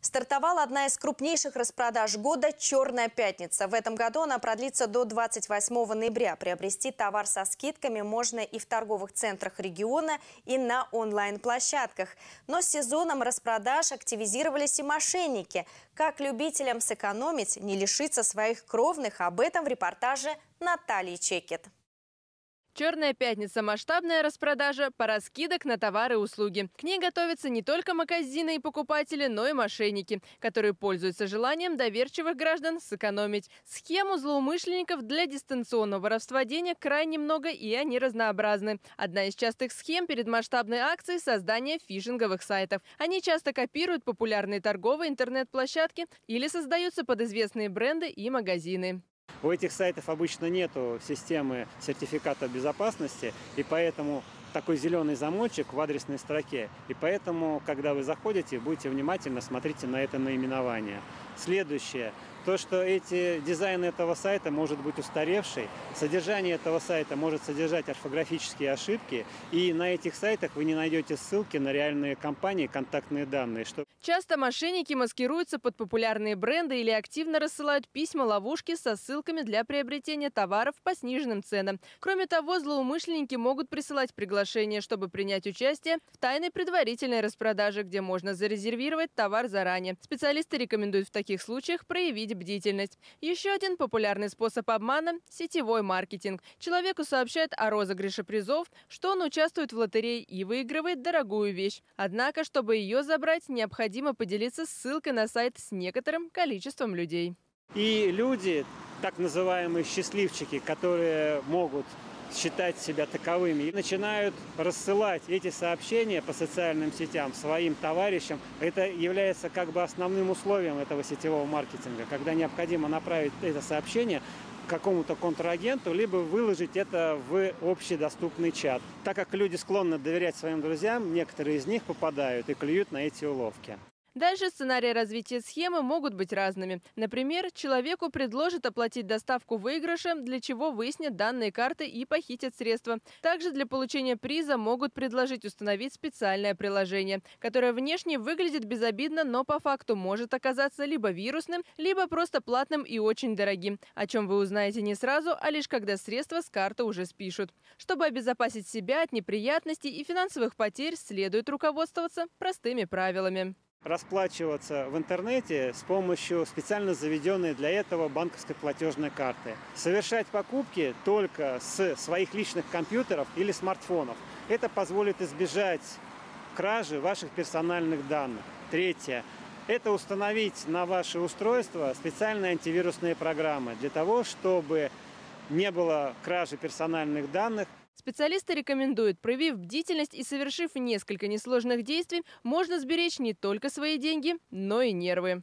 Стартовала одна из крупнейших распродаж года «Черная пятница». В этом году она продлится до 28 ноября. Приобрести товар со скидками можно и в торговых центрах региона, и на онлайн-площадках. Но с сезоном распродаж активизировались и мошенники. Как любителям сэкономить, не лишиться своих кровных, об этом в репортаже Натальи Чекет. Черная пятница – масштабная распродажа, пора скидок на товары и услуги. К ней готовятся не только магазины и покупатели, но и мошенники, которые пользуются желанием доверчивых граждан сэкономить. Схему злоумышленников для дистанционного воровства денег крайне много и они разнообразны. Одна из частых схем перед масштабной акцией – создание фишинговых сайтов. Они часто копируют популярные торговые интернет-площадки или создаются под известные бренды и магазины. У этих сайтов обычно нет системы сертификата безопасности, и поэтому такой зеленый замочек в адресной строке. И поэтому, когда вы заходите, будьте внимательны, смотрите на это наименование. Следующее. То, что эти дизайн этого сайта может быть устаревший, содержание этого сайта может содержать орфографические ошибки, и на этих сайтах вы не найдете ссылки на реальные компании, контактные данные. Что... Часто мошенники маскируются под популярные бренды или активно рассылают письма-ловушки со ссылками для приобретения товаров по сниженным ценам. Кроме того, злоумышленники могут присылать приглашение, чтобы принять участие в тайной предварительной распродаже, где можно зарезервировать товар заранее. Специалисты рекомендуют в таких случаях проявить бдительность. Еще один популярный способ обмана – сетевой маркетинг. Человеку сообщают о розыгрыше призов, что он участвует в лотерее и выигрывает дорогую вещь. Однако, чтобы ее забрать, необходимо поделиться ссылкой на сайт с некоторым количеством людей. И люди, так называемые счастливчики, которые могут считать себя таковыми, и начинают рассылать эти сообщения по социальным сетям своим товарищам. Это является как бы основным условием этого сетевого маркетинга, когда необходимо направить это сообщение какому-то контрагенту, либо выложить это в общедоступный чат. Так как люди склонны доверять своим друзьям, некоторые из них попадают и клюют на эти уловки. Дальше сценарии развития схемы могут быть разными. Например, человеку предложат оплатить доставку выигрыша, для чего выяснят данные карты и похитят средства. Также для получения приза могут предложить установить специальное приложение, которое внешне выглядит безобидно, но по факту может оказаться либо вирусным, либо просто платным и очень дорогим, о чем вы узнаете не сразу, а лишь когда средства с карты уже спишут. Чтобы обезопасить себя от неприятностей и финансовых потерь, следует руководствоваться простыми правилами расплачиваться в интернете с помощью специально заведенной для этого банковской платежной карты. Совершать покупки только с своих личных компьютеров или смартфонов. Это позволит избежать кражи ваших персональных данных. Третье. Это установить на ваше устройство специальные антивирусные программы для того, чтобы не было кражи персональных данных. Специалисты рекомендуют, проявив бдительность и совершив несколько несложных действий, можно сберечь не только свои деньги, но и нервы.